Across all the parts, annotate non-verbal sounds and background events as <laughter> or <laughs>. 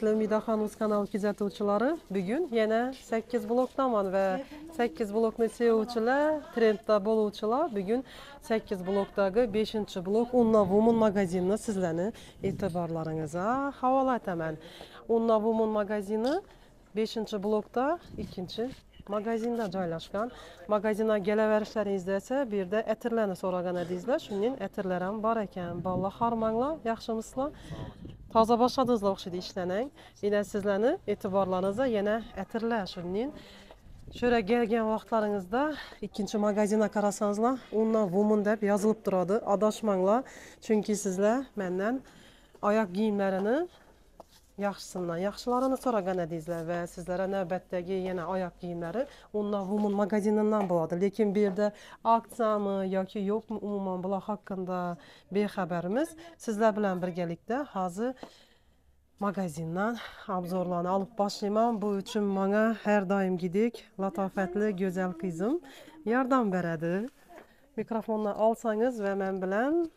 Hörmətli Mida xanımız kanal izləyiciləri, bu gün yenə 8 blokdaman və 8 blok meseyovçular, trenddə boluvçular bu gün 8 blokdakı 5-ci blok Unna Woman mağazinini sizlərin etibarlarınıza havalə etəmən. Unna Woman mağazini 5-ci blokda 2-ci Magazində caylaşqan, magazina gələvərişləri izləsə, bir də ətirləni soraqana izlə. Şunun ətirlərəm var ekan, balla harmanla, yaxşımısla. Taza başladınızla oxşaydı işlənən. Yenə sizləni etibarlarınıza yenə ətirlə şunun. Şöyle gelgen vaxtlarınızda ikinci magazina karasanızla onunla woman deyip yazılıp duradı. Adaşmanla. Çünkü sizlə məndən ayak giyimlərini Yaxşısından. Yaxşılarını sonra qənə deyizlər və sizlərə növbətdəki yenə ayaq geyimləri onlar Woman mağazinından buladı. Lakin bir də aksiyamı, yoki yoxmu umuman bular haqqında bexəbərimiz. Sizlər bilən birgəlikdə hazır magazindan abzorlarını alıp başlayman. Bu üçün bana her daim gidik. Latafetli güzel kızım yardım beredi. Mikrofonla alsanız ve ben bilen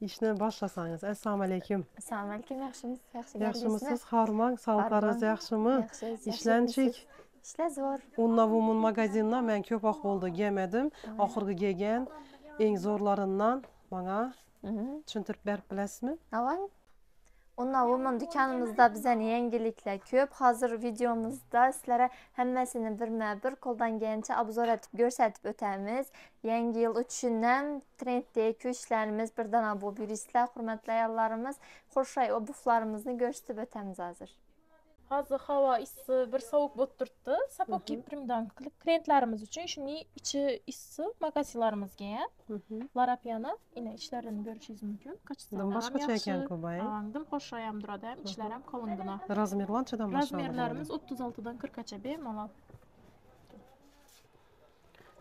işine başlasanız. Assalamu aleyküm. Assalamu aleyküm. Yaxşımız, yaxşı Yaxşımısınız? Harman, sağlıqlarınız yaxşımı? İşlənçik. İşlə zor. Unnavumun magazinına mən köp vaxt oldu yemədim. Axırqı gegen en zorlarından bana çıntirip berip biləsimi? Alayım. Undan woman do'konimizda bizani yangiliklar ko'p hozir videomizda sizlarga hammasini birma bir qo'ldan kelgancha obzor etib ko'rsatib o'tamiz yangi yil uchundan trenddagi ko'chishlarimiz birdana bo'lib yuribsizlar hurmatli ayollarimiz xurshay obuvlarimizni ko'rsatib o'tamiz hozir hozir havo issiq bir sovuq bo'lib turibdi sapok kiyib primdan klientlarimiz uchun shuning ichi issiq magazinlarimizga ham larapyani ina ichlarini ko'rishingiz mumkin dim boshqacha ekan-ku boy dim xo'shay ham turadi ham ichlari ham qolingina razmerlanchadan razmerlarimiz o'ttiz oltidan qirqqacha bemalol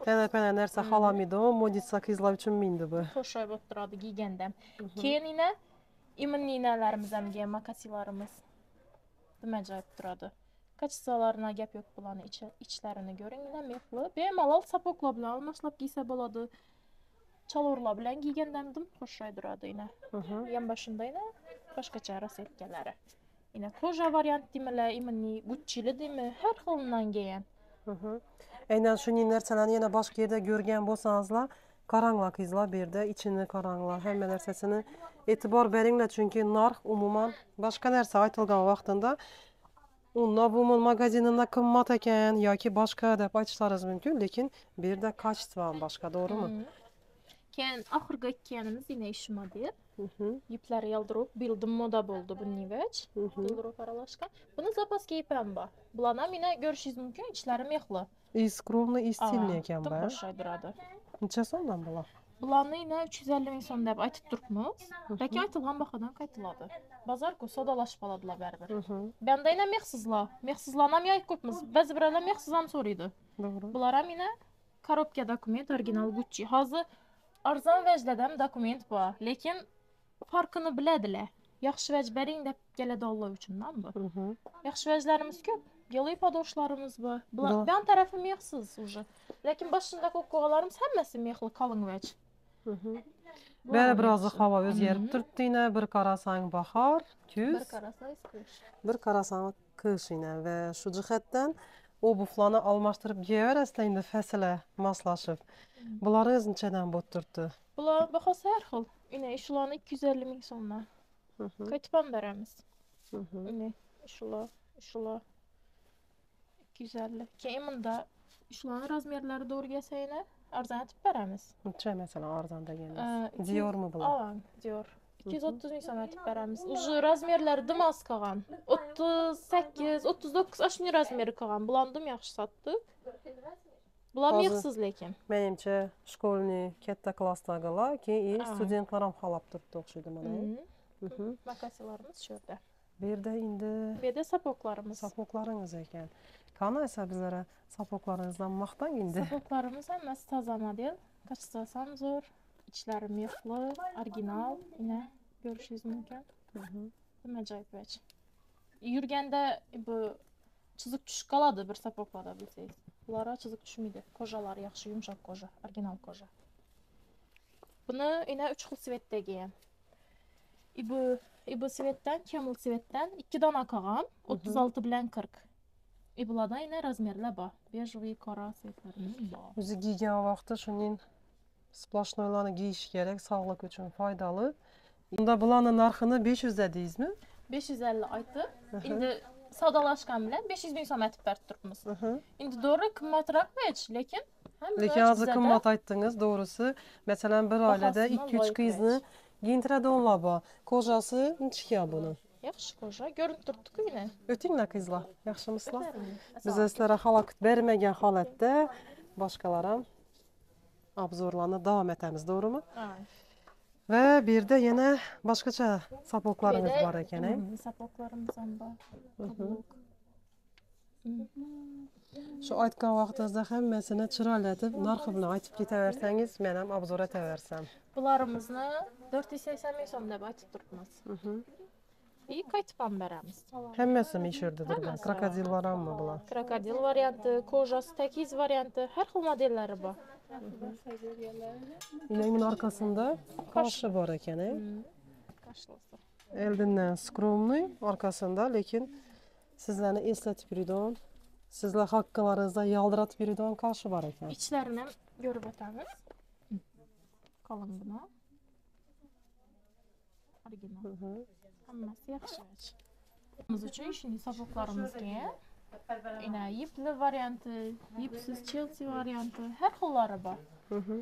tana pana narsa xohlamaydimu moditsa qizlar uchun mindi bu. Xo'shay bo'lib turadi kiyganda keyin ina imininalarimiz ham kelgan makasinlarimiz nima ajoyib turadi kachsalarni gap yo'q bularni ichi- ichlarini ko'ring ina mehli. Bemalol sapoklar bilan almashlab kiysa bo'ladi chalvorlar bilan kiyganda ham dim xo'shay turadi ina yonboshida ina boshqacha rasetkalari ina koja variant deymilar iminni guchchili deymi har xilidan kelgan aynan shuning narsalarni yana boshqa yerda ko'rgan bo'lsangizlar Qaranlaq izla bir də içini qaranlaq, həm nərsəsini etibar bərinlə çünki narx ümumən başqa nərsə aytılğan vaxtında Unla bunun magazininde kımmat eken ya ki başka da açlarız mümkün. Lakin bir de kaç tuvan başka doğru mu? Ken ahırga kenimiz yine işime deyip. Yipleri yaldırıp bildim moda buldu bu niveç. Yaldırıp aralaşkan. Bunu zapas keypen ba. Bulana yine görüşüz mümkün içlerim yaklı. İskrovna istilniyken ba. Tam hoş aydırada. Neçəsi ondan bula? Bulanı ilə 350 min son dəb aytıb durmuş. Rəqəm atılğan baxadan qaytıladı. Bazar qosa dalaşbaladıla bərbər. Bəndə ilə məxsizla, məxsizlanam yayıq qopmuz. Vəzibrələ məxsizam soruydu. Doğru. Bulara minə korobka dokument original Gucci. Hazı arzan vəcdədəm dokument bu. Lakin farkını bilədilər. Yaxşı vəcbəri indi gələdə Allah üçündən bu. Yaxşı vəclərimiz köp. Yalay padoşlarımız var. Bula, da. Yan tərəfi mexsiz ucu. Lakin başındakı qoğalarımız həməsi mexli qalın vəc. Bəli, birazı hava öz yerib turtdu yenə. Bir qarasan bahar, küz. Bir qarasan qış. Bir qarasan qış yenə və şu cəhətdən o buflanı almashtırıb geyər əslində fəsilə maslaşıb. Bunları özünçədən botdurdu. Bunlar baxası hər xil. Yenə işlanı 250 min sonuna. Kötüpam verəmiz. Yenə işla, işla. 250 keyin bunda ishlon razmerlari to'g'riga yana arzonlatib beramiz necha masalan arzon deganda diormi bular dior ikki yuz o'ttiz ming so'm aytib beramiz уже razmerlari dimas qilgan o'ttiz sakkiz o'ttiz to'qqiz ana shunday razmeri qilgan bularni yaxshi sotdik bular mehsiz lekin menimcha shkolniy katta klassdagilar keyin studentlar ham xalab turibdi o'xshaydi mana makasilarimiz shu yerda bu yerda endi bu yerda sapoqlarimiz sapoqlaringiz ekan. Kana isə bizlərə sapoklarınızdan maqdan indi. Sapoklarımız həməs taza model. Qaçsasam zor. İçləri mexli, orijinal. Yenə görüşünüz mümkün. Acayip veç. Yürgəndə bu çizik düşüb qaladı bir sapoklada bilsəyiz. Bunlara çizik düşməydi. Kojalar yaxşı, yumşaq koja, orijinal koja. Bunu yine 3 xil svetdə giyəm. İbu, İbu svetdən, Kemal svetdən 2 dana qağam, 36 bilən 40. İbularda yine razmerler var. Bejvi, kara Svetlerimiz var. O'zi kiygan vaqtda shuning splashnoylarni kiyish kerak, sog'liq uchun foydali. Unda bularni narxini 500 dedingizmi? 550 aytib. Aha. Endi savdolashgan bilan 500 ming so'm aytib. Hı-hı. Endi to'g'ri qimmatroq hech, lekin Lekin hozir qimmat aytdingiz, doğrusu. Masalan, bir oilada 2-3 loyiq qizni giyintiradiganlar bor. Kojasi nechga buni? Koja ko'rinib turibdi-ku yine. O'tinglar qizlar, yaxshimisizlar? Ko'taring. Biz davom etamiz, to'g'rimi? Ay. Va bu yerda yana boshqacha sapoklaringiz Bir de, bor ekan, ey? hmm, Sapoklarimiz ham bor. Kabluk. Shu aytgan vaqtingizda hammasini chiroylatib, narxi bilan aytib ketaversangiz, men ham obzor etaversam. Bularimizni 480 ming so'm deb aytib turibmiz. і кайтпам береміз. Һәммәсен ишердедер. Крокодил варанмы була? Крокодил варианты, кожа стәкиз варианты, һәр хил модельләре бар. İneğimin arkasında kaşı var ekan, e? Kaşlısı. Eldinden skromlu arkasında lekin sizlarni eslatib yuradigan, sizlar haqqalaringizda yaldiratib yuradigan kaşı var ekan. İçlerini ham ko'rib o'tamiz. Qalin bino. Original. Hammasi yaxshi. Biz uchun shunday saboqlarimizga ina yipli varianti, yipsiz Chelsea varianti, har xillari bor.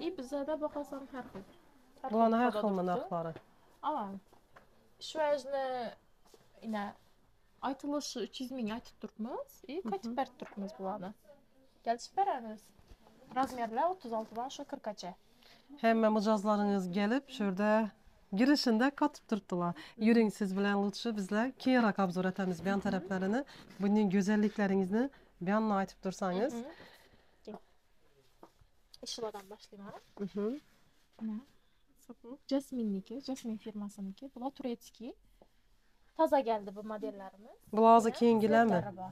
И bizada baqasam har xil. Bularni har xil xil turibdi. narxlari. Ava. Shvajni ina aytilishi 300 ming aytib turibmiz. И qaytib berib turibmiz bularni. Kelishib beramiz. Razmerlar 36 dan shu 40 gacha. Hamma mijozlaringiz kelib, shu yerda girishinde kotib turibdilar. Yuring siz bilan lutfi bizlar keyinroq obzor etamiz bu yon taraflarini. Buning go'zalliklaringizni bu yonni aytib tursangiz. Ishlardan boshlayman. Mhm. Jasminniki, Jasmin firmasiniki. Bular turetskiy. Toza geldi bu modellarimiz. Bular hozir bor.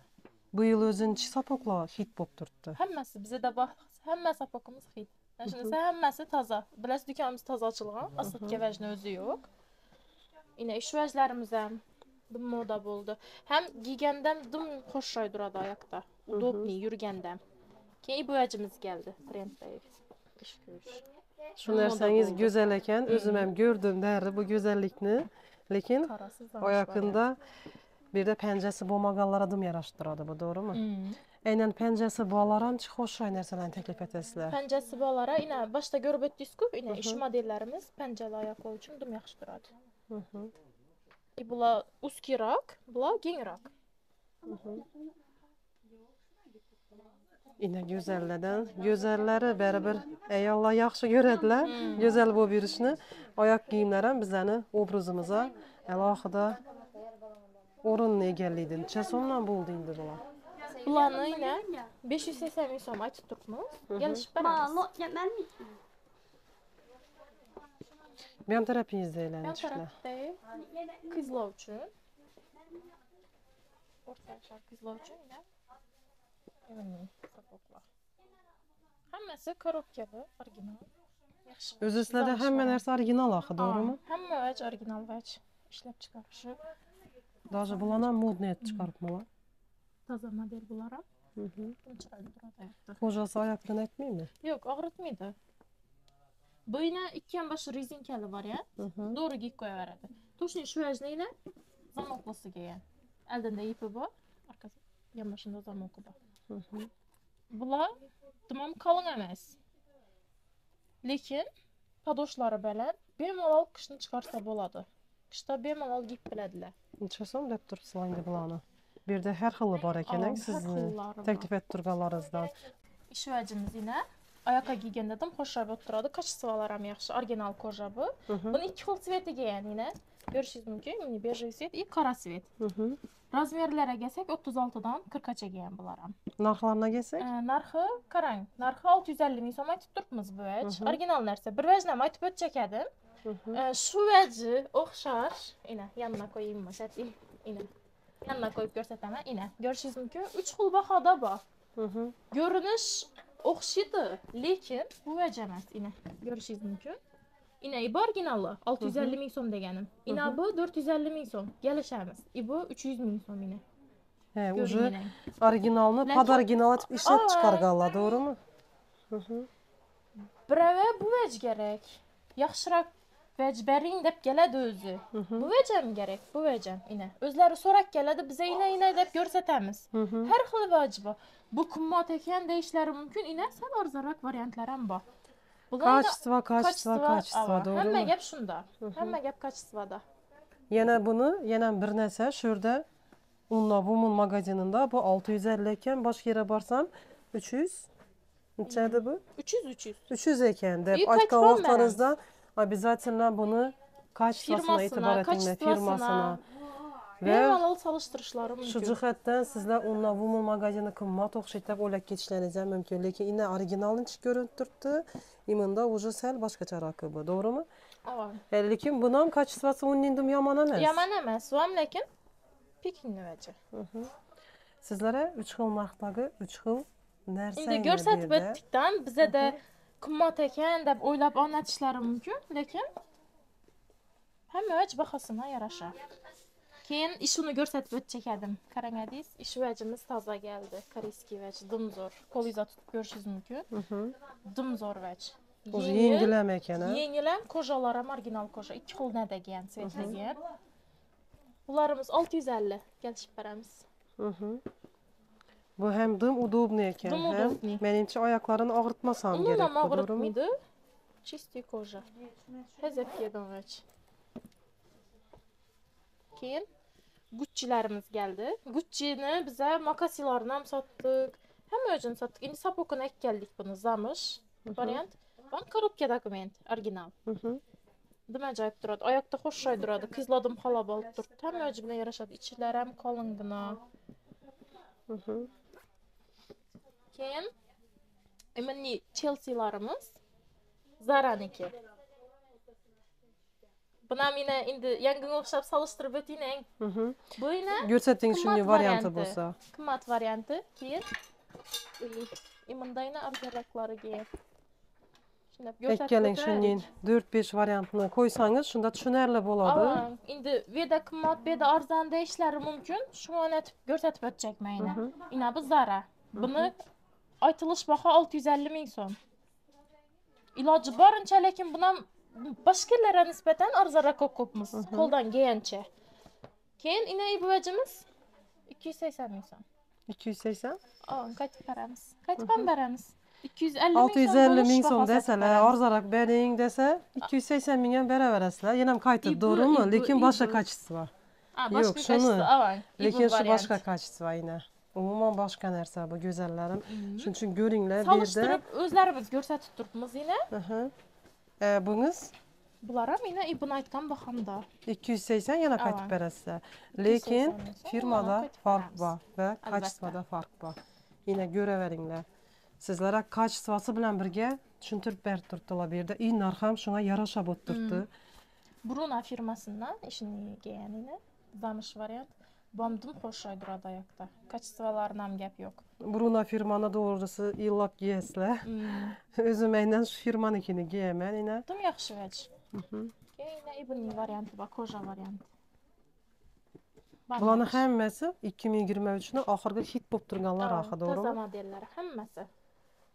Bu yil o'zinchi sopoklar hit bo'lib turibdi. Hammasi bizda bor. Hamma sapogimiz hit. Şəxsən hamısı təzə. Biləsiz dükanımız təzə açılğan, asıl gəvəjin özü yox. Yenə işvəzlərimizə bir moda buldu. Həm giyəndən dım xoş şey duradı ayaqda. Udobni yürgəndə. Keyin boyacımız gəldi, Trendbəy. İş görüş. Shu narsangiz go'zal ekan. O'zim ham ko'rdim darri bu go'zallikni. Lekin oyoqinda bu yerda panjasi bo'lmaganlar adam yarashtiradi, bu to'g'rimi? Hmm. Aynan panjasi borlar ham xo'shoy narsalarni taklif etasizlar. Panjasi borlari, ina boshda ko'rib o'tdingiz-ku, ina ish modellarimiz panjali oyoqlar uchun dim yaxshi turadi. Mhm. И bular узкийroq, bular kengroq. Ina go'zallardan, go'zallari baribir ayollar yaxshi ko'radilar. Go'zal bo'lib yurishni. Oyoq kiyimlar ham bizlarni obrazimizga alohida o'rinni egallaydi. Necha so'mdan bo'ldi endi bular? Bularni ina 580 ming so'm aytib turibmiz. Kelishib beramiz. Bu yon tarafingizda Yon aylanishlar. tarafda qizlar uchun. O'rta yoshlar qizlar uchun ina ya'ni sapoklar. Hammasi korobkada, original. Yaxshi. O'zi sizlarda hamma narsa original axı, to'g'rimi? Aa, Hamma vaj original vaj ishlab chiqarishi. Даже bularni ham modniy etib chiqaribmilar. toza model bo'lar chiroyli turadi oyoqda g'o'jasi oyoqdan yo'q og'ritmaydi. Bo'yni ikkan bosh shu rezinkali variant doriga ikki qo'yaveradi. Точно шважныйlar замок bo'lsa oldinda ipi bor orqasi ham shunda zamoki bor bular tamom qalin emas. Lekin podoshlari baland bemalol qishni chiqarsa bo'ladi. Qishda bemalol yeb biladilar. Necha so'm deb turibsiz bularni Xili bor ekan, Aa, har sizni xillari bor. taklif etib turganlaringizdan. Ish vajimiz ina oyoqqa kiyganda ham xo'shroq bo'lib turadi. Kачестволari ham yaxshi, original koja bu. Buni ikki xil svetiga yani ina ko'rishingiz mumkin. Mini bejli svet и qora svet. Mhm. Razmerlarga kelsak 36 dan 40 gachaga ham bular ham. Narxlarına kelsak? Ee, narxi qarang, narxi 650 ming so'm aytib turibmiz bu vaj. Mhm. Original narsa. Bir vajni ham aytib o'tchak edim. Mhm. Ee, shu vaji o'xshash. Ina, yanına qo'yaymi, shati. Ina. tanlab qo'yib ko'rsataman. Ina ko'rishingiz mumkin uch xil bahoda bor. Ko'rinish o'xshaydi lekin muvaja emas ina ko'rishingiz mumkin ina e, bor ginalo olti yuz ellik ming so'm deganim. Ina bu to'rt yuz ellik ming so'm. Kelishamiz. И bu uch yuz ming so'm ina. Уже originalni под original deb ishlab chiqarganlar to'g'rimi biravi buvaj kerak. Yaxshiroq vajbaring deb keladi o'zi. Bu buvajam kerak bu buvajam ina. O'zlari so'rab keladi biza ina ina deb ko'rsatamiz. Har xil iloji bu kumot ekan deyishlari mumkin ina. Sal arzonroq variantlari ham bor. Качество качество качество hamma gap shunda. Hamma gap качествоda yana buni yana bir narsa shu yerda unnobumun magazinida bu olti yuz ellik ekan boshqa yerga borsam uch yuz necha edi bu? Uch yuz uch yuz. Uch yuz ekan deb aytgan vaqtingizda обязательно buni kачествосuna Firmasına, e'tibor etinglar, kачествосына. firmasına. Ve Va malol solishtirishlari shu mumkin. jihatdan sizlar Unna Woman magazini qimmat o'xshaydi deb o'ylab ketishlaringiz ham mumkin, lekin ina originalni ichi ko'rinib turibdi. Imunda уже sal boshqacharoq bu, to'g'rimi? Ava. E, lekin buni ham kачествоsi undan yomon emas. Yomon emas, vam lekin Pekinni vaji. Sizlarga 3 xil narxdagi 3 xil narsa Endi ko'rsatib o'tdikdan bizada Qimmat ekan deb o'ylab onatishlari mumkin, lekin hamma vaj bahosina yarasha. Keyin ishini ko'rsatib o'tchak edim. Qarangadingiz, ish vajimiz toza keldi. Koreyskiy vaj, dumzor. Qo'lingizda tutib ko'rishingiz mumkin. Dumzor vaj. O'zi yengil ham ekan, ha? Yengil ham, ko'jalar ham original ko'ja. Ikki xil nadagan, svetlagan. Ularimiz 650 kelishib Bu hem dım udubne iken Dım hem udubne. menimçe ayaklarını ağrıtmasam gerek. Bunun ama doğru mu? ağrıtmıydı. Çisti. Hezep yedim veç. Keyin Gucci'lerimiz geldi. Gucci'ni bize makasilarını hem sattık. Hem öcünü sattık. Şimdi sapokuna ek geldik bunu zamış. Variant. Van korobka dokument. Original. Hı -hı. Dim ajoyib turadi. Oyoqda xo'shshoy şey turadi. Qizladim xola bo'lib turibdi. Hamma o'zi bilan yarashadi. Ichilari ham qalingina. Hı hı. Kim? Emani Chelsea'larimiz Zaraniki. Bunam yine indi yangın o'xshab solishtirib o'tinglar. Bu yine ko'rsating shunday varianti bo'lsa. Qimmat varianti. Keyin imindayni abzarlaklariga aytganing shunday to'rt besh variantni qo'ysangiz shunda tushunarli bo'ladi endi veda qimmat beda arzon deyishlari mumkin shuni o'ynatib ko'rsatib o'tchakman yana biz zara buni aytilish baho 650 ming so'm. Iloji borincha lekin buni ham boshqalarga nisbatan arzonroq ko'pmiz. Qo'ldan kelgancha. Keyin ina ibuvajimiz 280 ming so'm. 280 Aa, qaytib beramiz. Qaytib ham beramiz. 250 ming 650 ming so'm baho desalar, sotib arzonroq bering desa, 280 ming ham beraverasizlar. Yana ham qaytib, Ibu, to'g'rimi? ibu, Lekin boshqa ibu. kачество. Ha, Yo'q, boshqa shuni. kashta, avang. Lekin shu boshqa kачество yine. Umuman boshqa narsa bu go'zallarim. Shuning uchun ko'ringlar bu yerda. solishtirib o'zlarimiz ko'rsatib turibmiz yana. Aha. E, bungiz Bular ham yana ibn aytgan bahamda. 280 yana qaytib Ava. berasizlar. Lekin 280 bo'lsa, firmada yana qaytib farq beramiz. bor va Albatta. kачествоda farq bor. Yine ko'raveringlar. Sizlarga kачествоsi bilan birga tushuntirib berib turibdilar bu yerda. И narx ham shunga yarasha bo'lib turibdi. Bruna firmasidan ishini kelganini zamish variant. Bamdym hoşay durady ayakda. Kaçsıvalarınam gap yok. Buruna firmana doğrusu yıllap giyesle. Hmm. Özüm aynen şu firman ikini giyemen yine. Dum yaxşı veç. Mhm. Yine ibn variantı bak, koja variantı. Bularning hammasi 2023-ni oxirgi hit bo'lib turganlar haqi, to'g'rimi? Toza modellar hammasi.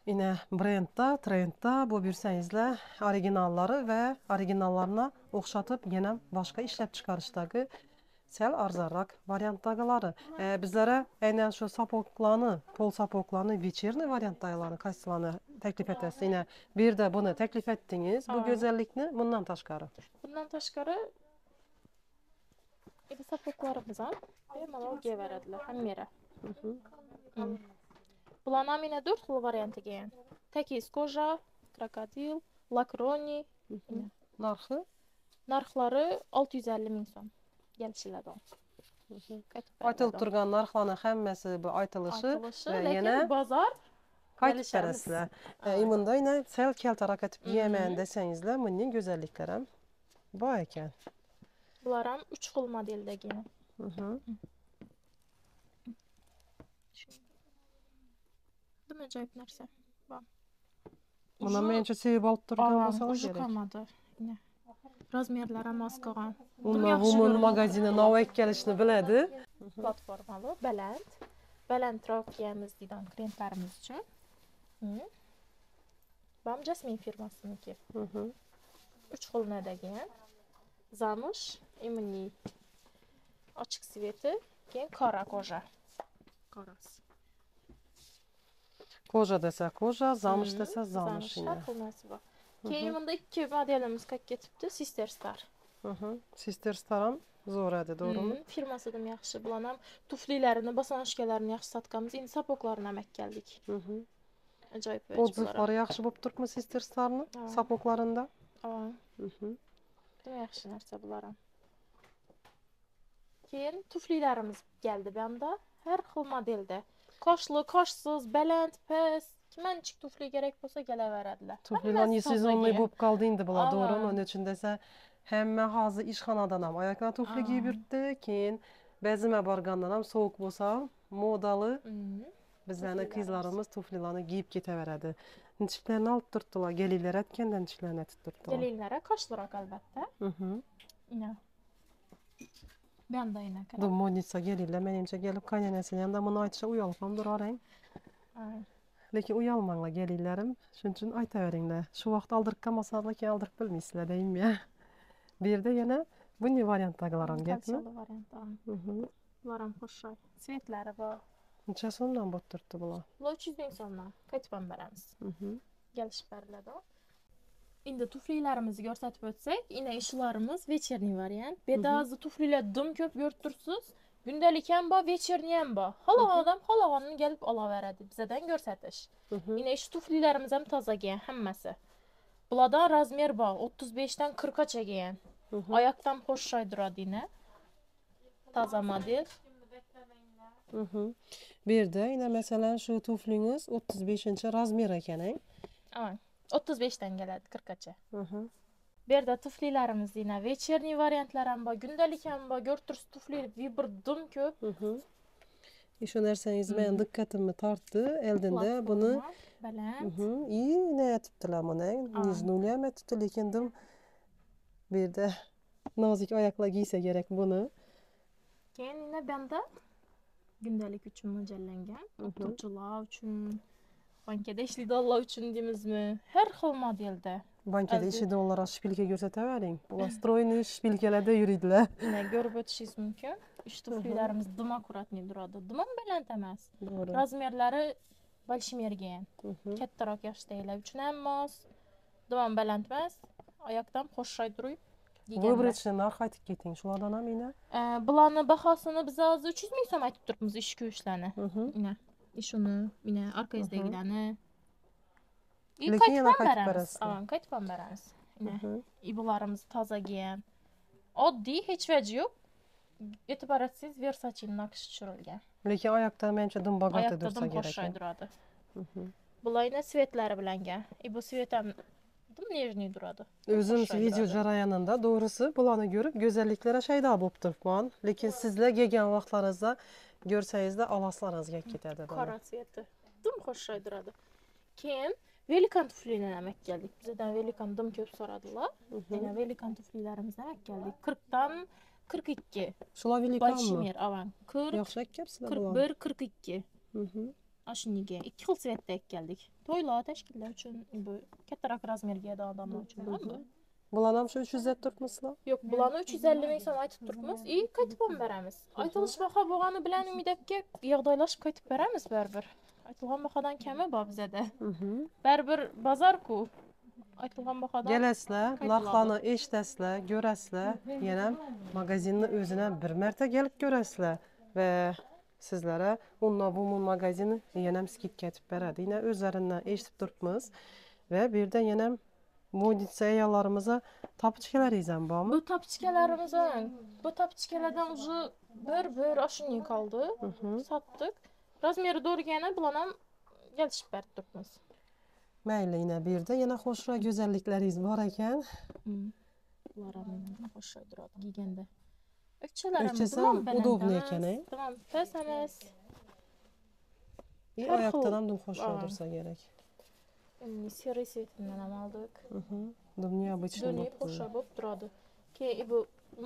Ina brendda, trendda bu bir bersangizlar orijinallari va orijinallarni o'xshatib yana boshqa ishlab chiqarishdagi Səl arzaraq variantdaqıları. E, bizlərə eynən şu sapoqlanı, pol sapoqlanı, viçerni variantdaqıları, kastilanı təklif etəsiniz. Yenə bir də bunu təklif etdiniz. Bu gözəllikni bundan təşqarı. Bundan təşqarı Evi sapoqlarımıza bemalol verədilər həm yerə. Bulana minə 4 xil variantı geyən. Təki skoja, krokodil, lakroni. Narxı? Narxları 650 min son gəlişlər olsun. Aytılıb durğan narxların hamması bu aytılışı və e, yenə bazar qayıtıb tərəsizlər. E, İmində yenə sel kel tərəkətib yeməyin desənizlər, bunun gözəllikləri bu ekan. Bunlar ham 3 xil modeldəki. Demək acayip narsa. Buna məncə sevib alıb durğan olsa. Ucu qamadı. Yenə. rozmerlari moskora umuman magazini novvoy kelishni biladi. <laughs> Platformali baland balandroq kiyamiz deydi klientlarimiz uchun bam jasmin firmasiniki uch xilnadagi замуж именно ochiq sveti keyin qora koja кожа koja кожа koja zamsh desa zamsh har xil narsa бор Keyin bunda ikki modelimiz qolib ketibdi, Sister Star. Mhm. Sister Staram zo'r edi, to'g'rimi? Mhm, Firmasi ham yaxshi. Bular ham tuflilarini, bosonishkalarini yaxshi sotganmiz. Endi sapoklarini ham keldik. Mhm. Ajoyib Odzivlari yaxshi bo'lib turibmi Sister Starni? Ha. Sapoklarında? Aa, Mhm. juda yaxshi narsa bular ham. Keyin tuflilarimiz keldi bu hamda har xil modelda. Qoshli, qoshsiz, baland, past, kimanchik tufli kerak bo'lsa kelaveradilar. Tuflilar Hammasi sezonli tozaga. bo'lib qoldi endi bular, to'g'rimi? Onun uchun desa hamma hozir ishxonadan ham oyoqlar tufli kiyib yuribdi, keyin bezima borgandan ham sovuq bo'lsa modali bizlarni qizlarimiz tuflilarni kiyib ketaveradi. Nichiklarini olib turibdilar, gelinglar aytganda nichiklarini aytib turibdilar. Kelinlari qoshliroq albatta. Mhm. Ina. Bu hamda ina Bu modnitsa gelinglar, menimcha kelib qaynonasini ham buni aytisha uyalib ham turarang. Lekin uyalmanglar gelinglerim. Şunun üçün ayta veringler. Şu vaxt aldırıqamasalar ki aldırıq bilmeysizlər deyim ya. <laughs> Bir de yine bu ne variantda qılaram getmə? Kalçalı variantda. Varam mhm. xoşay. Svetləri var. Neçə sonla batdırdı bula? Bula 300 min sonla. Kaç bəmbərəmiz. Mhm. Gəliş bərilədi. İndi tuflilərimizi görsətib ötsək, yine işlarımız veçerni variant. Bedazı mhm. tuflilə dum köp görtürsüz. ko'p ko'rib tursiz. Gündalik ham bor, вечерний ham bor. Xohlagan odam xohlaganini kelib olaveradi. Bizdan ko'rsatish. Mhm. Ina shu tuflilarimiz ham tozaga hammasi. Bulardan razmer bor, 35 dan 40 gacha Mhm. Oyoqdan xo'sh turadi ina. Toza model. Mhm. Bu yerda yana masalan shu tuflingiz 35-razmer ekan, eng. Ay, 35 dan keladi 40 gacha. Mhm. Bu yerda tuflilarimiz yana вечерний variantlar ham bor, gündalik ham bor. Ko'rib tursiz tufli bir dim ko'p. Shu narsangiz meni diqqatimni tortdi. Eldinda buni baland. И aytibdilar buni? Nijnuni ham aytibdi, lekin dim bu yerda nozik oyoqlar kiysa kerak buni. Keyin yana bu yerda gündalik uchun mo'ljallangan. O'qituvchilar uchun, bankada ishlaydiganlar uchun deymizmi? Har xil modelda. Bankada Aldi. ishida ular shpilka ko'rsatavering. Ular stroyniy shpilkalarda yuriydilar. <laughs> Mana ko'rib o'tishingiz mumkin. Uch tuflilarimiz dim akkuratniy turadi. Dim ham baland emas. To'g'ri. Razmerlari большимерga ham. Mhm. kattaroq yoshdagilar uchun ham mos. Dim ham baland emas. Oyoqdan xo'sh turib Выборочный narx aytib keting. Shulardan ham ina. Bularni bahosini biz hozir 300 ming so'm aytib turibmiz ish ko'yishlarni. Mhm. Ina, shuni, mina orqangizdagilarni. И Lekin qaytib yana ham qaytib qaytib ham beramiz. Ina, Mhm. ibularimiz tozaga. Oddiy, hech vaji yo'q. E'tibor etsangiz Versace naqshi tushirilgan. Lekin oyoqda menimcha bog'ata Oyoqda dursa kerak. xo'sh turadi. Mhm. Bularni svetlari bilan ga. И bu svet ham нежный turadi. O'zim video turadi. jarayonida to'g'risi bularni ko'rib go'zalliklari shaydo bo'lib turibman. Lekin sizlar kelgan vaqtlaringizda ko'rsangizda olasizlaringizga ketadi bular. qora sveti dim xo'sh turadi keyin velikan tuflini ham olib keldik bizdan velikan dim ko'p so'radilar Mhm. yana velikan tuflilarimizni olib keldik qirqdan qirq ikki Shular velikanmi? большимер avan qirq Yaxshi aytyapsizlar qirq bular. bir qirq ikki Mhm. ashuniga ikki xil svetda olib keldik to'ylar tashkillar uchun bu kattaroq razmerga yetadigan odamlar uchun ham bu. Shu 300 deb turibmisizlar? yo'q bularni uch yuz ellik ming so'm aytib turibmiz и qaytib ham beramiz aytilish baho bo'lgani bilan umid aka yog'doylashib qaytib beramiz baribir aytilgan bahodan kami bor bizada Mhm. baribir bozor-ku. Aytilgan bahodan Kelasizlar, qaytiladi. narxlarni eshitasizlar, ko'rasizlar. Yana magazinni o'zini bir marta kelib ko'rasizlar va sizlarga undan bu magazini yana ham skidka aytib beradi. Yana o'zlaridan eshitib turibmiz va bu yerda mo'yincha ayollarimizni topochkalaringiz ham bormi bu topochkalarimiz bu topochkalardan уже bir bir oshini qoldi sotdik razmeri do'rgani bilan ham kelishib berib turibmiz mayli yana bu yerda yana qo'shroq go'zalliklaringiz bor ekan bular ham qo'shroq turadi kiyganda o'kchalarimiz удобный ekan tamom pes emas oyoqdan ham dum tursa kerak серый svetini oldik dumni обычно dumni po'sha bo'lib turadi keyin bu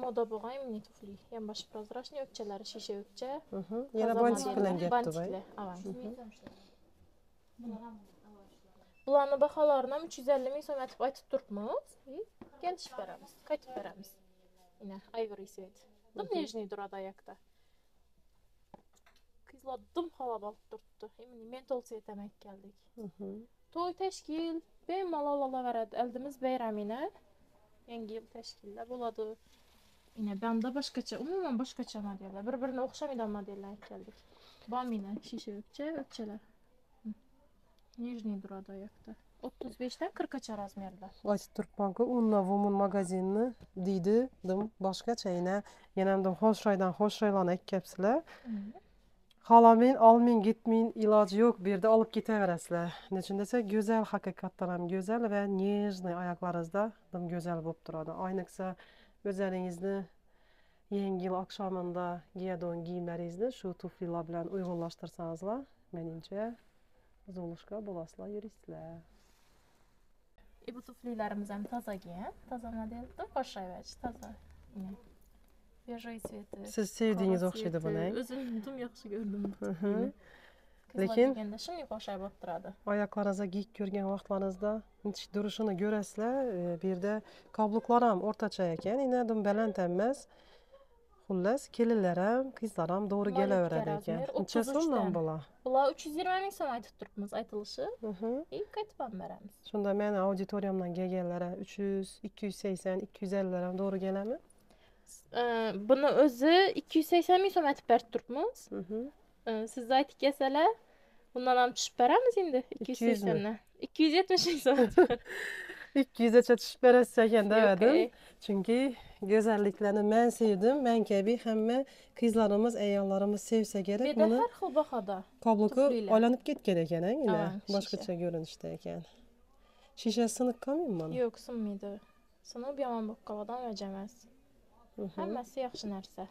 moda bo'lgan именно tufli ham boshqa прозрачный o'kchalari shisha o'kcha yana bantik bilan bantiklar bularni baholarini ham uch yuz ellik ming so'm aytib aytib turibmiz kelishib beramiz qaytib beramiz ivory svet dum нежный turadi oyoqda qizlar dum halab olib turibdi именно mentol svet ham to'y tashkil bemalol olaveradi aldimiz bayramini yangi yil tashkilda bo'ladi. Yine banda boshqacha umuman boshqacha modellar bir birini o'xshamaydigan modellar keldik. Bomina shisha o'pcha o'pchalar. Hm. Нижний duradi oyoqda o'ttiz beshdan qirqgacha razmerda. Aytib turibmanku unna vumun magazinni deydi dim boshqacha yana yanam xo'sh shoydan xo'sh shoylon akkapsizlar hm. xolamin olming gitming iloji yo'q bu yerda olib ketaverasizlar nechun desa go'zal haqiqatdan ham go'zal va нежный oyoqlaringizda dim go'zal bo'lib turadi ayniqsa o'zlaringizni yangi yil oqshomida kiyadigan kiyimlaringizni shu tuflilar bilan uyg'unlashtirsangizlar menimcha zulushka bo'lasizlar yurasizlar E bu tuflilarimiz ham tozaga, toza modelda, qo'shayverish, toza. Ina. Bejoy Sveti. siz sevdingiz qora o'xshaydi buni O'zim dim yaxshi ko'rdim. Lekin- deganda shunday qo'shayib bo'lib turadi. oyoqlaringizga kiyib ko'rgan vaqtlaringizda intish durishini ko'rasizlar bu yerda kabluklar ham o'rtacha ekan inadim baland ham emas xullas kelinlar ham qizlar ham to'g'ri kelaveradi ekan necha 33 so'mdan dan. bo'lar Bular 320 ming so'm aytib turibmiz aytilishi. И qaytib ham beramiz. shunda meni auditoriyamdan kelganlar uch yuz ikki yuz sakson ikki yuz elliklar ham to'g'ri keladimi buni o'zi 280 ming so'm aytib berib turibmiz. Mhm. Ee, siz aytib kelsalar, bundan ham tushib beramiz endi 200 mi? 280 dan. 270 ming so'm. ikki yuzgacha tushib berasiz ekan devadim chunki go'zalliklarni man sevdim man kabi hamma qizlarimiz ayollarimiz sevsa kerak buni har xil bahoda. Tuflilar. aylanib ketgan ekan a Ha, ina shisha. boshqacha ko'rinishda ekan shishasi siniq qolmaymi mana Yo'q, sinmaydi. Sinib yomon bo'lib qoladi, emas. Mhm. Hammasi yaxshi narsa.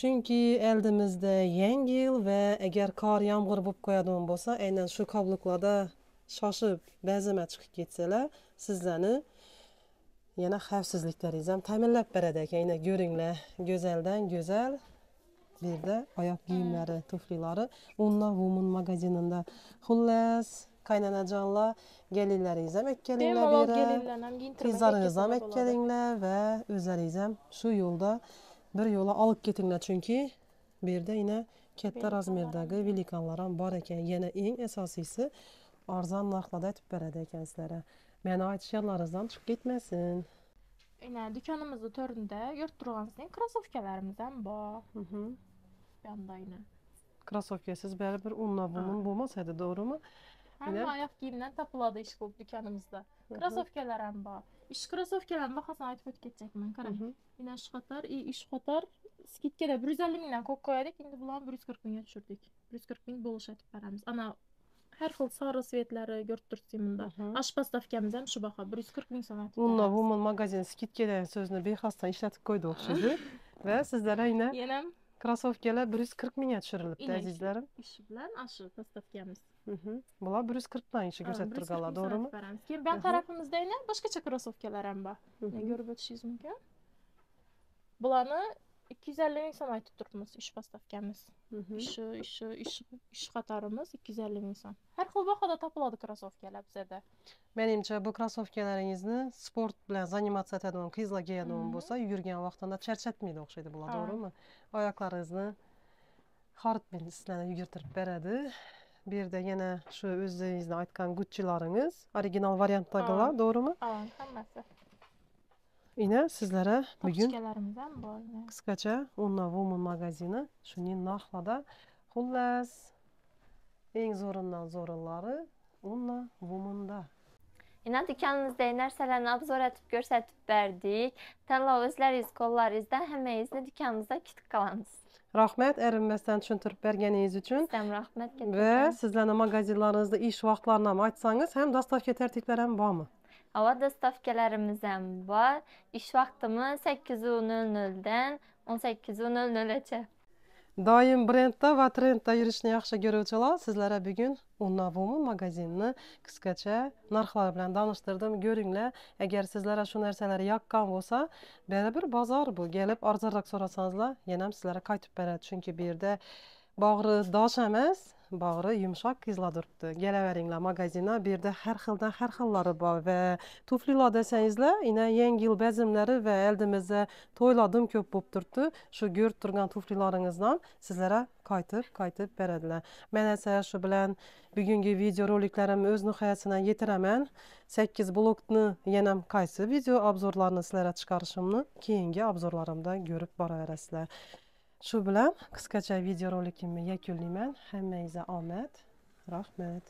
chunki oldimizda yangi yil va agar qor yomg'ir bo'lib qo'yadigan bo'lsa aynan shu kabluklarda shoshib bazama chiqib ketsalar sizlarni yana xavfsizliklaringiz ham ta'minlab beradi ekan yana ko'ringlar go'zaldan go'zal bu yerda oyoq kiyimlari tuflilari unna woman magazinida xullas yerga kelinlarni ham giyintirmay qizlaringiz ham ketsalar bo'ladi. ekkalinglar va o'zlaringiz ham shu yo'lda bir yo'la olib ketinglar chunki bu yerda yana katta razmerdagi velikanlar ham bor ekan yana eng asosiysi arzon narxlarda aytib beradi ekan sizlarga mani aytish yerlaringizdan chiqib ketmasin Ina do'konimizni to'rida ko'rib turganingizdek krossovkalarimiz ham bor. Yoqda ina. krossovkasiz baribir woman bo'lmas edi to'g'rimi Hamma Ina. oyoq kiyimdan topiladi ish klub do'konimizda. Krossovkalar ham bor. Ish krossovkalarni bahosini aytib o'tib ketjakman. Qarang. Mhm. Ina ish qator, i ish qator skidkada 150 mingdan qo'yib qo'yadik, endi bularni 140 mingga tushirdik. 140 ming bo'lish aytib beramiz. Ana har xil sari svetlari ko'rib turibsiz bunda. Mhm. Ash postavkamiz ham shu baho 140 ming so'm aytib unna beramiz. woman magazin skidka degan so'zni bexosdan ishlatib qo'ydi o'xshaydi <laughs> va sizlar ayna Yana krossovkalar bir yuz qirq mingga tushirilibdi azizlarim ishi bilan ashi postavkamiz. Mhm. bular bir yuz qirqdan ishi ko'rsatib 140 turganlar to'g'rimi beramiz. Keyin bu tarafimizda yana boshqacha krossovkalar ham bor. Ko'rib o'tishingiz mumkin. Bularni 250 ming so'm aytib turibmiz ish postavkamiz. Ishi, ishi, ish, ish qatorimiz 250 ming so'm. Har xil bahoda topiladi krossovkalar bizada. menimcha bu krossovkalaringizni sport bilan заниматься etadigan qizlar kiyadigan Mhm. bo'lsa yugurgan vaqtida charchatmaydi o'xshaydi bular to'g'rimi oyoqlaringizni horitmay sizlarni yugurtirib beradi bu yerda yana shu o'zingizni aytgan guchilaringiz original variantdagilar to'g'rimi Ha, hammasi. Ham bor. yana. qisqacha unna woman magazini shuning narxlarda xullas eng zo'rindan zo'rinlari unna woman'da Ina dükanımızdaki narsalarni obzor etib ko'rsatib berdik. Tanlov o'zlaringiz qo'llaringizda hammangizni dükanimizda kutib qolamiz. rahmat erinmasdan tushuntirib berganingiz uchun Sizdan rahmat va kattakon. sizlarni magazinlaringizda ish vaqtlarini ham aytsangiz ham dostavka tartiblari ham bormi Hava stavkalarimiz ham bor. Ish vaqtimiz 8:00 dan 18:00gacha. doim brendda va trendda yurishni yaxshi ko'ruvchilar sizlarga bugun Unnavomi magazinni qisqacha narxlar bilan tanishtirdim ko'ringlar agar sizlarga shu narsalar yoqqan bo'lsa baribir bozor bu kelib arzonroq so'rasangizlar yana ham sizlarga qaytib beradi chunki bu yerda bog'ridosh dosh emas bag'ri yumshoq qizlar turibdi kelaveringlar magazinga bu yerda har xildan har xillari bor va tuflilar desangizlar ina yangi yil bazmlari va oldimizda to'ylardim ko'p bo'lib turibdi shu ko'rib turgan tuflilaringizdan sizlarga qaytib qaytib beradilar man esa shu bilan bugungi videoroliklarimiz o'z nihoyasiga yetiraman sakkiz blokni yana qaysi video obzorlarni sizlarga chiqarishimni keyingi obzorlarimda ko'rib boraverasizlar shu bilan qisqacha videorolikimni yakunlayman. Hammangizga omad rahmat.